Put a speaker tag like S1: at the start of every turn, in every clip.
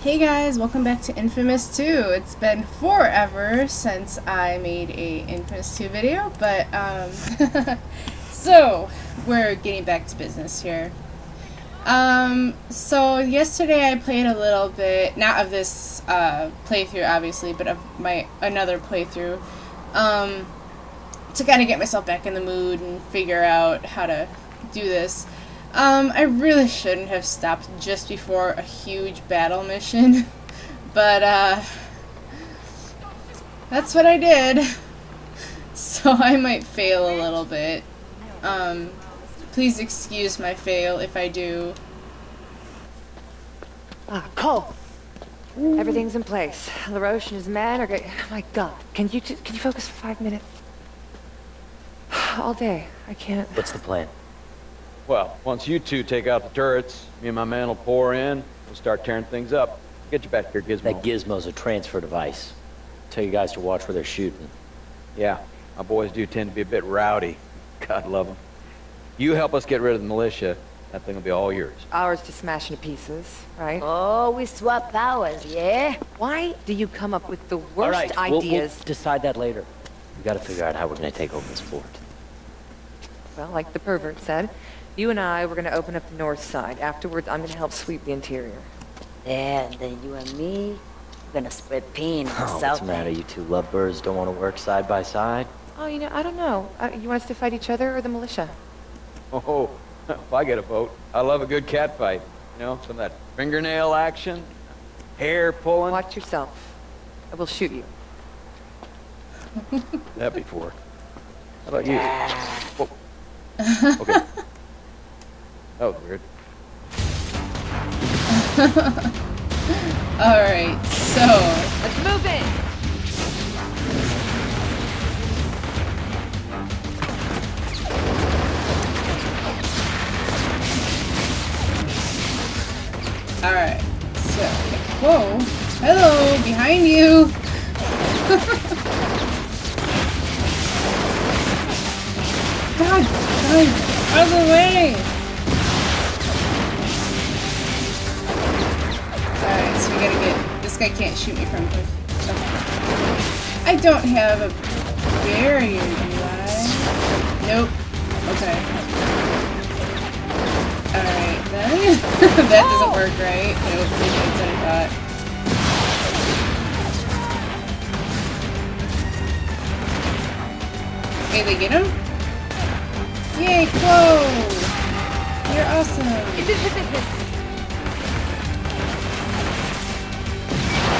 S1: Hey guys, welcome back to Infamous 2. It's been forever since I made a Infamous 2 video, but um, so we're getting back to business here. Um, so yesterday I played a little bit, not of this uh, playthrough obviously, but of my another playthrough, um, to kind of get myself back in the mood and figure out how to do this. Um, I really shouldn't have stopped just before a huge battle mission, but, uh, that's what I did. So I might fail a little bit. Um, please excuse my fail if I do.
S2: Ah, Cole. Everything's in place. LaRoche and his men are good. Oh my God, can you can you focus for five minutes? All day, I can't.
S3: What's the plan?
S4: Well, once you two take out the turrets, me and my man will pour in. We'll start tearing things up. Get you back here, Gizmo.
S3: That gizmo's a transfer device. Tell you guys to watch where they're shooting.
S4: Yeah, my boys do tend to be a bit rowdy. God love them. You help us get rid of the militia, that thing will be all yours.
S2: Ours to smash into pieces, right?
S5: Oh, we swap powers, yeah?
S2: Why do you come up with the
S3: All
S2: worst
S3: right, we'll-
S2: ideas?
S3: We'll, decide that later. We gotta figure out how we're gonna take over this fort.
S2: Well, like the pervert said, you and I, we're gonna open up the north side. Afterwards, I'm gonna help sweep the interior.
S5: Yeah, and then you and me, we're gonna spread pain in the
S3: Oh, what's the matter? You two lovebirds don't want to work side by side?
S2: Oh, you know, I don't know. Uh, you want us to fight each other or the militia?
S4: Oh, if I get a vote, I love a good cat fight. You know, some of that fingernail action, hair pulling.
S2: Watch yourself. I will shoot you.
S4: That before. How about you? Okay. That was weird.
S1: Alright, so,
S2: Let's move in!
S1: alright, so, whoa, hello, behind you! God, out way! Alright, so we gotta get, this guy can't shoot me from here. I don't have a barrier, do I? Nope. Okay. Alright, then. that doesn't work, right? Nope, that's what I thought. Okay, they get him? Yay, Chloe! You're awesome!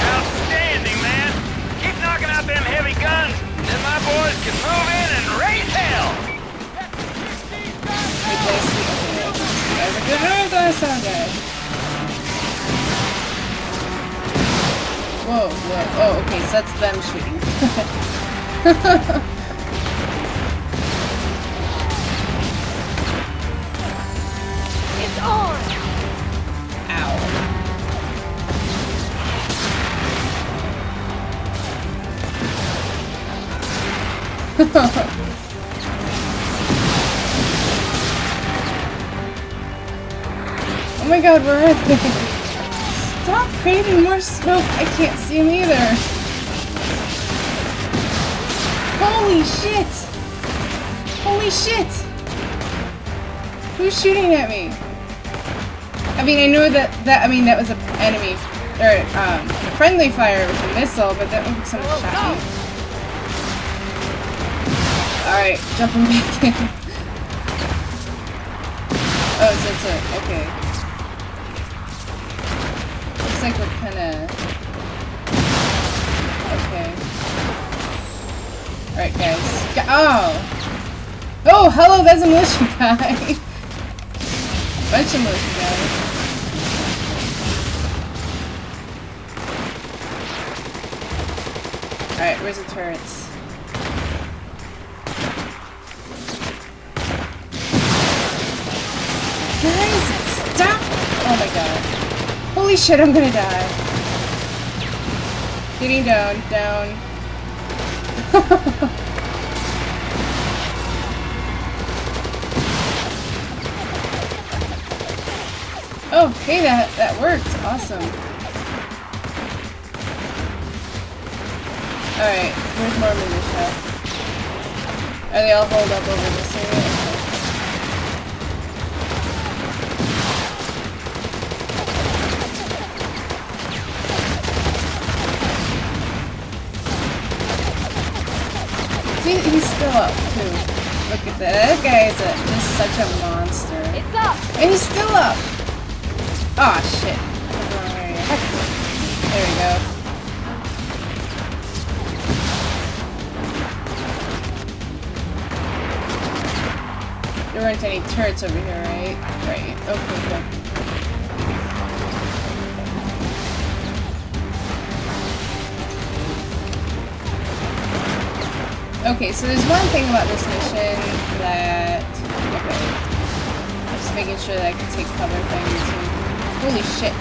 S6: Outstanding, man. Keep knocking out them heavy guns, and my boys can move in and raise hell.
S1: Wait, did I see? Okay, I can see. I was like, oh, that sound good. Whoa, whoa. Oh, okay, so that's them shooting. Oh my god, where are they? Stop creating more smoke! I can't see them either! Holy shit! Holy shit! Who's shooting at me? I mean, I knew that, that, I mean, that was an enemy, or, um, friendly fire with a missile, but that was someone shot me. Alright, jumping back. Oh, so it's a, okay. Looks like we're kinda... Okay. Alright, guys. Oh! Oh, hello, that's a militia guy! Bunch of militia guys. Alright, where's the turrets? Stop! Oh my god. Holy shit, I'm gonna die. Getting down, down. oh, hey, that, that worked. Awesome. Alright, where's more munition? Are they all holed up over this area? Up too. Look at that. That guy is a, just such a monster.
S2: It's up!
S1: And he's still up! Aw, shit. There we go. There weren't any turrets over here, right? Right. Okay, good. Okay, so there's one thing about this mission that... Okay. Just making sure that I can take cover if I need to. Holy shit.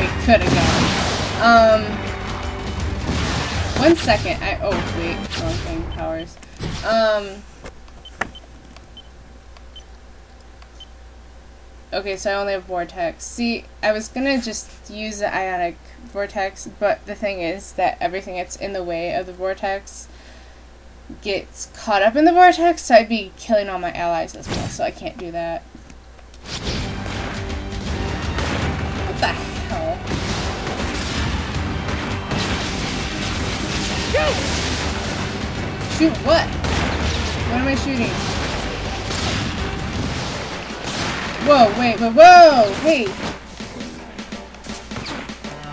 S1: We could have gone. Um... One second. I... Oh, wait. Wrong thing. Powers. Um... Okay, so I only have Vortex. See, I was gonna just use the Ionic Vortex, but the thing is that everything that's in the way of the Vortex gets caught up in the Vortex, so I'd be killing all my allies as well, so I can't do that. What the hell? Shoot what? What am I shooting? Whoa, wait, whoa, whoa! Hey!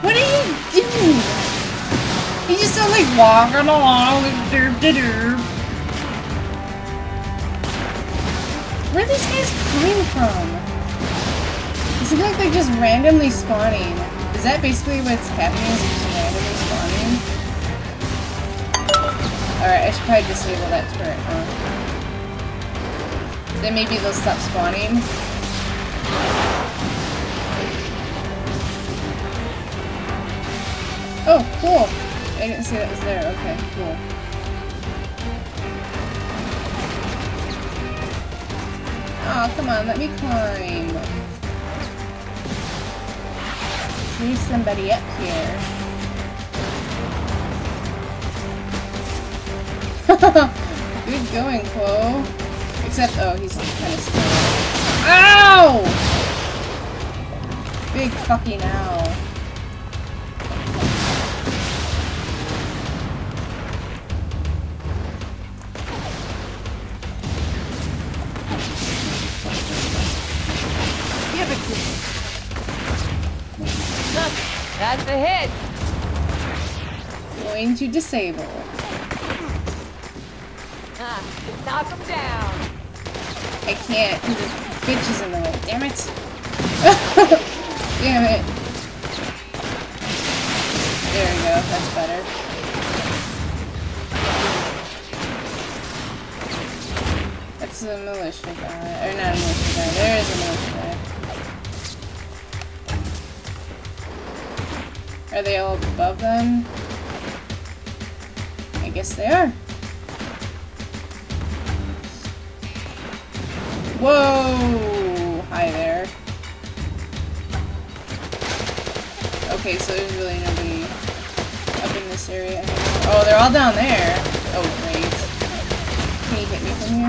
S1: What are you doing? You just sound like walking along with derp de derp. Where are these guys coming from? It seems like they're just randomly spawning. Is that basically what's happening? Is just randomly spawning? Alright, I should probably disable that turret, huh? Then maybe they'll stop spawning. Oh, cool. I didn't see that was there. Okay, cool. Oh, come on, let me climb. There's somebody up here. Good going, Chloe. Except, oh, he's kind of still. Ow! Big fucking ow.
S2: That's a hit.
S1: Going to disable.
S2: Ah, knock him down.
S1: I can't, bitch is in the way. Damn it. Damn it. There we go, that's better. That's a militia guy. Or not a militia guy. There is a militia guy. Are they all above them? I guess they are. Whoa! Hi there. Okay, so there's really nobody up in this area. Oh, they're all down there. Oh, great. Can you hit me from here?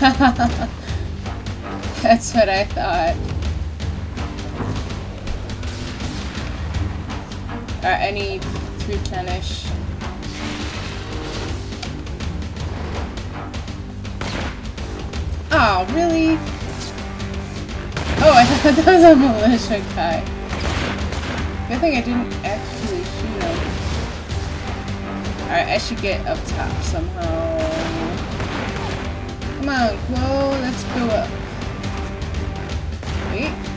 S1: That's what I thought. Alright, I need replenish. Oh, ah, really? Oh, I thought that was a militia guy. Good thing I didn't actually shoot him. Alright, I should get up top somehow. Come on, Chloe, let's go up. Wait.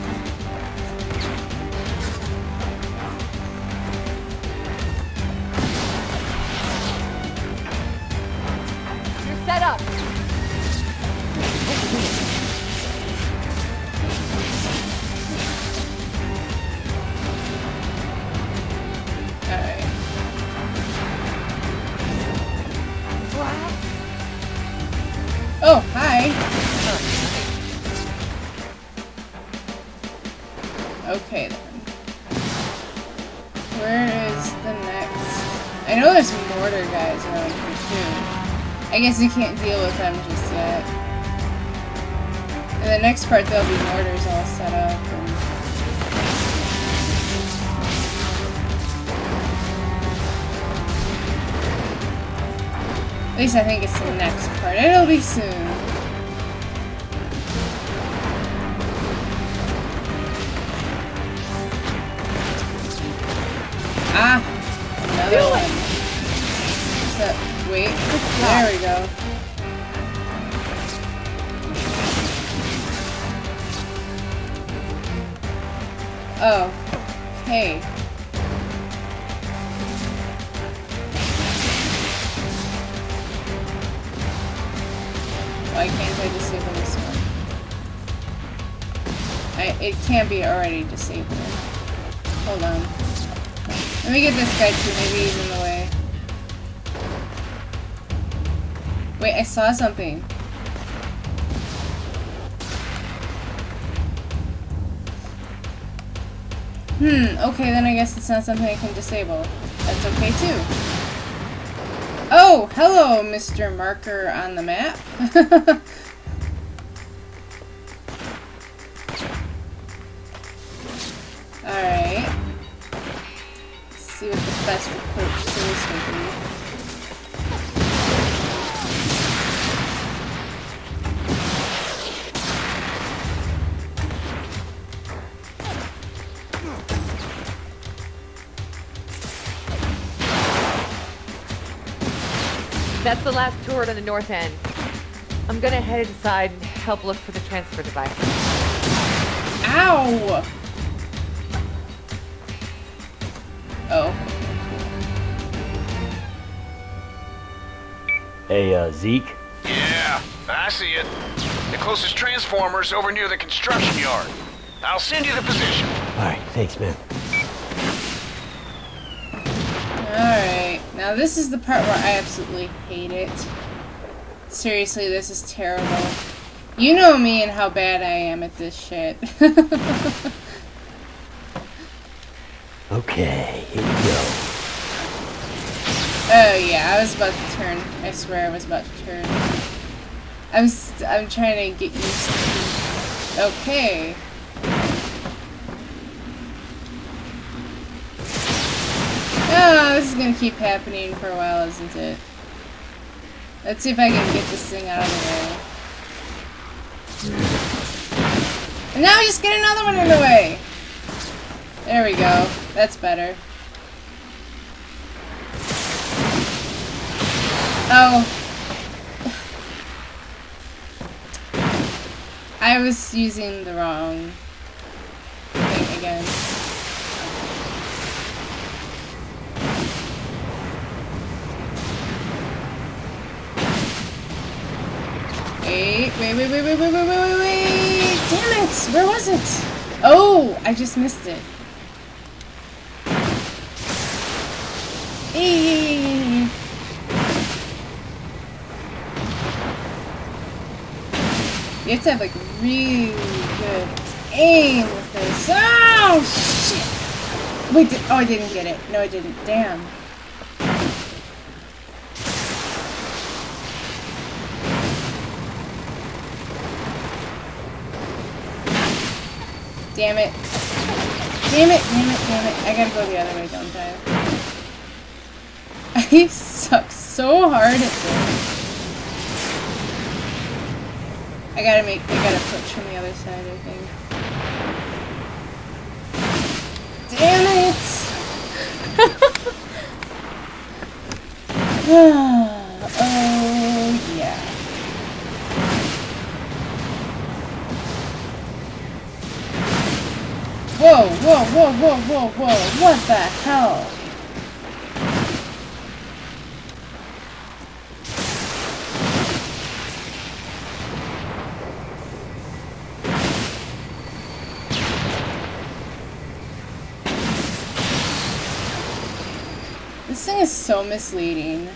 S1: Guess you can't deal with them just yet. In the next part there'll be mortars all set up and At least I think it's the next part. It'll be soon. Ah! Another one. Wait. There we go. Oh. Hey. Why can't I disable this one? I, it can't be already disabled. Hold on. Let me get this guy too, maybe he's in the way. Wait, I saw something. Hmm, okay, then I guess it's not something I can disable. That's okay too. Oh, hello, Mr. Marker on the map. Alright. See what the best approach to this would be.
S2: That's the last turret on the north end. I'm gonna head inside and help look for the transfer device.
S1: Ow! Oh.
S3: Hey, uh, Zeke?
S6: Yeah, I see it. The closest transformer's over near the construction yard. I'll send you the position.
S3: Alright, thanks, man.
S1: Alright. Now this is the part where I absolutely hate it. Seriously, this is terrible. You know me and how bad I am at this shit.
S3: Okay, here we go.
S1: Oh yeah, I was about to turn. I swear I was about to turn. I'm st I'm trying to get used to. Okay. Oh, this is gonna keep happening for a while, isn't it? Let's see if I can get this thing out of the way. And now just get another one in the way. There we go. That's better. Oh. I was using the wrong thing again. Wait, wait, wait, wait, wait, wait, wait, wait, wait! Damn it! Where was it? Oh, I just missed it. Eee. You have to have like really good aim with this. Oh shit! Wait, did, oh I didn't get it. No, I didn't. Damn. Damn it. Damn it, damn it, damn it. I gotta go the other way, don't I? I suck so hard at this. I gotta make, I gotta push from the other side, I think. Damn it! oh, whoa, whoa, whoa, whoa, whoa, what the hell? This thing is so misleading.